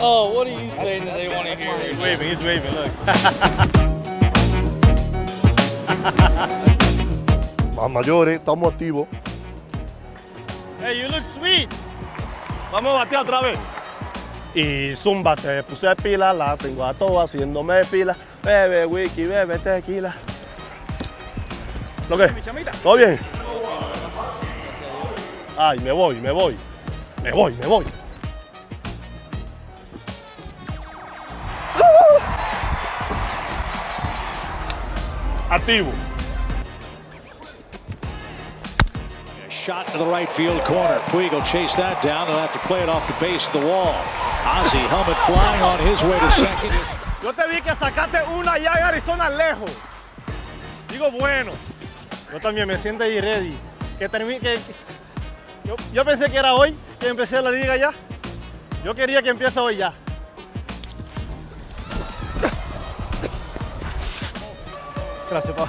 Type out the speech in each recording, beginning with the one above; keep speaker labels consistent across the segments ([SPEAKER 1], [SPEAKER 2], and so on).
[SPEAKER 1] Oh, what are you saying that they want to hear?
[SPEAKER 2] He's waving, he's waving, look.
[SPEAKER 3] Más mayores, estamos activos.
[SPEAKER 2] Hey, you look sweet. Vamos a batear otra vez. Y zumba, te puse pila, la tengo a todo haciéndome fila. Bebe wiki, bebe tequila. ¿Lo qué? ¿Todo bien? Ay, me voy, me voy. Me voy, me voy. Activo.
[SPEAKER 4] Shot to the right field corner. Puig will chase that down. He'll have to play it off the base of the wall. Ozzy helmet flying on his way to second.
[SPEAKER 2] Yo te vi que sacaste una allá en Arizona lejos. Digo, bueno. Yo también me siento ahí ready. Que termine, que, yo, yo pensé que era hoy que empecé la liga ya. Yo quería que empiece hoy ya. Gracias, pa.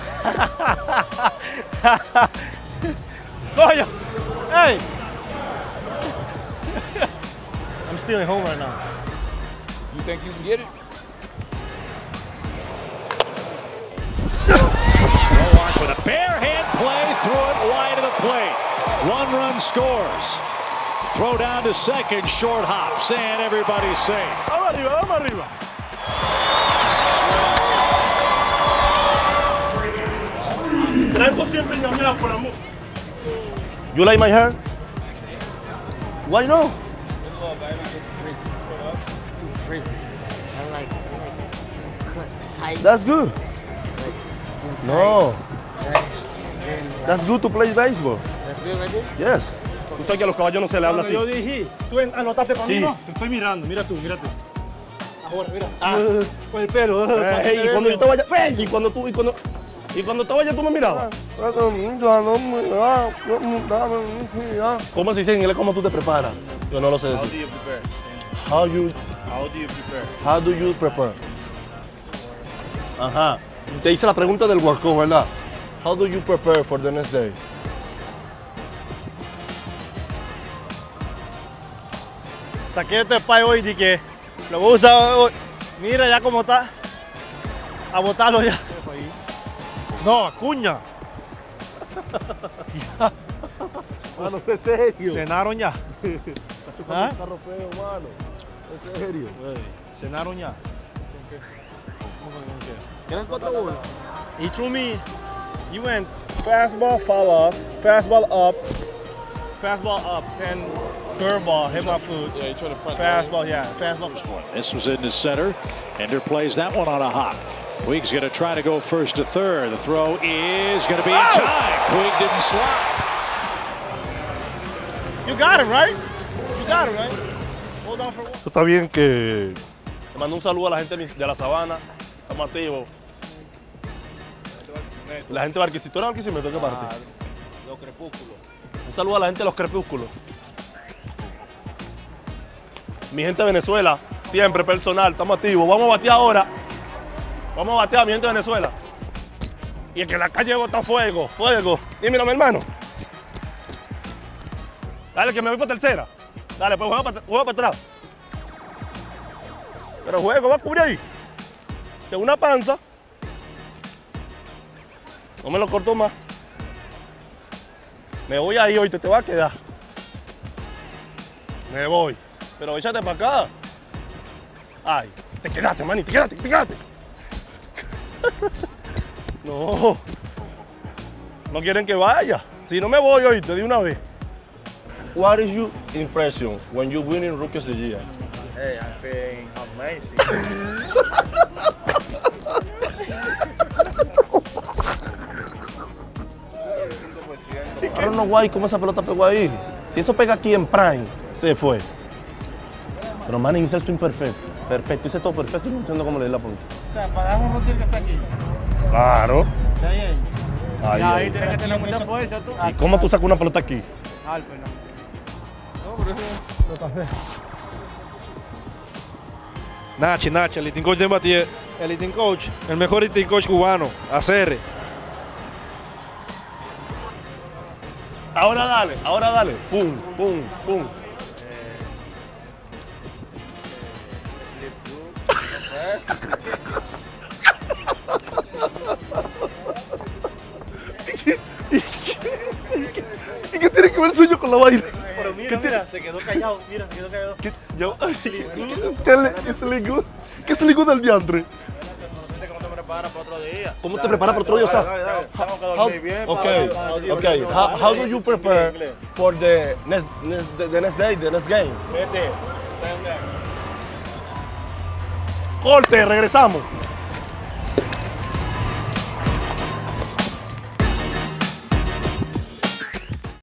[SPEAKER 2] Coño. Hey. I'm stealing home right now.
[SPEAKER 1] You think you can get it?
[SPEAKER 4] With a bare hand play, threw it wide of the plate. One run scores. Throw down to second, short hops, and everybody's safe.
[SPEAKER 2] Vamos arriba, vamos arriba. You like my hair? Why no?
[SPEAKER 5] Too frizzy. I like, I like cut tight.
[SPEAKER 3] That's good. No, that's good to play baseball.
[SPEAKER 5] that's good right there?
[SPEAKER 3] Yes.
[SPEAKER 2] Tú sabes que a los caballos no se le habla así. Yo dije, tú anotaste para mí, ¿no? Te estoy mirando, mira tú, mira tú. Ahora, mira. Ah, con el pelo.
[SPEAKER 3] Ey, y cuando yo te vaya, y cuando tú, y cuando, y cuando te vaya tú me mirabas. ¿Cómo se dice en inglés cómo tú te preparas? Yo no lo sé
[SPEAKER 2] How do
[SPEAKER 3] decir.
[SPEAKER 2] you prepare?
[SPEAKER 3] How you,
[SPEAKER 2] How do you prepare?
[SPEAKER 3] how do you prepare? Ajá. Te hice la pregunta del workout, ¿verdad? How do you prepare for the next day?
[SPEAKER 2] Saqué este pay hoy y que lo voy a usar hoy. Mira ya cómo está. A botarlo ya. No, Acuña.
[SPEAKER 3] Mano, sé serio.
[SPEAKER 2] Cenaron ya. ¿Ah?
[SPEAKER 3] carro feo, mano. Es serio.
[SPEAKER 2] Cenaron ya.
[SPEAKER 3] ¿Quieren cuatro bolas?
[SPEAKER 2] He threw me. He went fastball, foul up, fastball up, fastball up, then curveball hit my foot.
[SPEAKER 1] Yeah, you trying to front.
[SPEAKER 2] Fastball, yeah, fastball.
[SPEAKER 4] This was in the center. Ender plays that one on a hop. Puig's going to try to go first to third. The throw is going to be in time. Puig didn't slide.
[SPEAKER 2] You got him, right? You got him, right? Hold on for one.
[SPEAKER 3] Está bien que
[SPEAKER 2] Te mando un saludo a la gente de la sabana. Estamos activos. La gente de Barquisimeto. ¿Tú eres de Barquisimeto? ¿Qué parte?
[SPEAKER 1] Los crepúsculos.
[SPEAKER 2] Un saludo a la gente de los crepúsculos. Mi gente de Venezuela, siempre personal, estamos activos. Vamos a batear ahora. Vamos a batear, mi gente de Venezuela. Y el que la calle bota fuego, fuego. Dímelo, mi hermano. Dale, que me voy para tercera. Dale, pues juega para, atrás. Pero juego, va a cubrir ahí. Que una panza. No me lo corto más. Me voy ahí hoy, te, te va a quedar. Me voy. Pero échate para acá. Ay, te quedaste, mani, te quedaste, te quedaste. no. No quieren que vaya. Si no me voy hoy, te di una vez. What is your impression when you winning Rookies of the Year?
[SPEAKER 5] Hey, I'm feeling amazing.
[SPEAKER 3] I don't know why, cómo esa pelota pegó ahí. Si eso pega aquí en Prime, se fue. Pero man, hice esto imperfecto. Perfecto, hice todo perfecto y no entiendo cómo le di la punta.
[SPEAKER 2] O sea, para dar un tiene que estar aquí.
[SPEAKER 3] Claro.
[SPEAKER 2] ahí, ahí.
[SPEAKER 3] Ahí, ahí.
[SPEAKER 2] tienes que tener mucha fuerza tú.
[SPEAKER 3] ¿Y cómo tú sacas una pelota aquí?
[SPEAKER 2] Al, pues no.
[SPEAKER 6] Nachi, Nachi, el hitting coach de Mbatier, el hitting coach, el mejor hitting coach cubano, ACR.
[SPEAKER 2] Ahora dale, ahora dale. Pum, pum, pum.
[SPEAKER 3] ¿Y qué tiene que ver el sueño con la vaina?
[SPEAKER 2] Pero mira, mira, se quedó callado, mira, se quedó callado.
[SPEAKER 3] ¿Qué? Yo, ¿qué le- qué es ligu? ¿Qué es ligu del diantre?
[SPEAKER 1] ¿Cómo te preparas para otro día?
[SPEAKER 3] ¿Cómo te preparas para otro día? O sea,
[SPEAKER 1] Tengo que
[SPEAKER 3] how,
[SPEAKER 1] dormir bien.
[SPEAKER 3] okay, okay. How, how do you prepare for the next, next, the next day, the next game?
[SPEAKER 2] Vete.
[SPEAKER 3] Corte, regresamos.